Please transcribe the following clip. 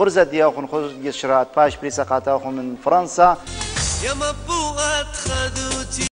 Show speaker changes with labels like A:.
A: خرزة دیاخون خرزة شرات باش بريسا قاتاخۆ من فرنسا
B: يا مبوغة خدوتي